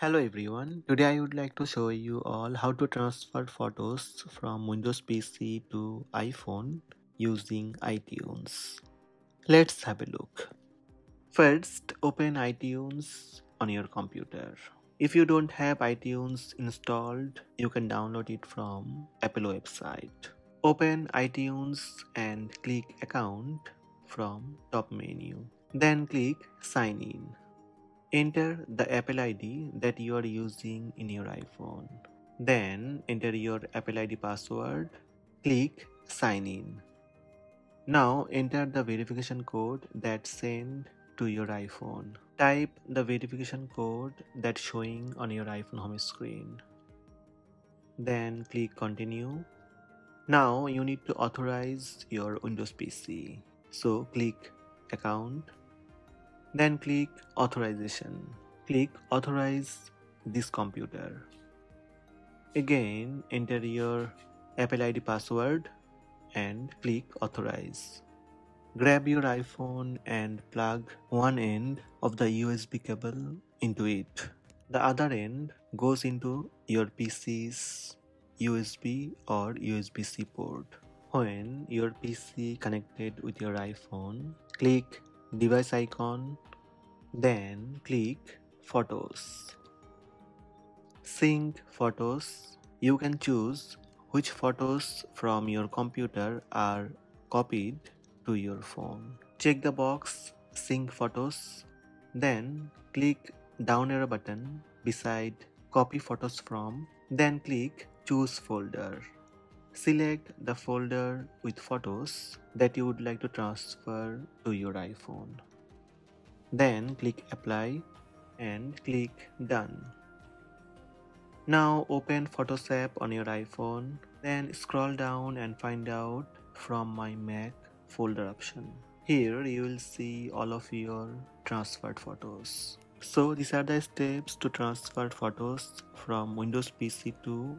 Hello everyone, today I would like to show you all how to transfer photos from Windows PC to iPhone using iTunes. Let's have a look. First, open iTunes on your computer. If you don't have iTunes installed, you can download it from Apple website. Open iTunes and click account from top menu. Then click sign in. Enter the Apple ID that you are using in your iPhone. Then enter your Apple ID password. Click sign in. Now enter the verification code that's sent to your iPhone. Type the verification code that's showing on your iPhone home screen. Then click continue. Now you need to authorize your Windows PC. So click account then click authorization. Click authorize this computer. Again enter your Apple ID password and click authorize. Grab your iPhone and plug one end of the USB cable into it. The other end goes into your PC's USB or USB-C port. When your PC connected with your iPhone, click device icon then click photos. Sync photos. You can choose which photos from your computer are copied to your phone. Check the box sync photos. Then click down arrow button beside copy photos from. Then click choose folder Select the folder with photos that you would like to transfer to your iPhone. Then click apply and click done. Now open Photos app on your iPhone, then scroll down and find out from my Mac folder option. Here you will see all of your transferred photos. So these are the steps to transfer photos from Windows PC to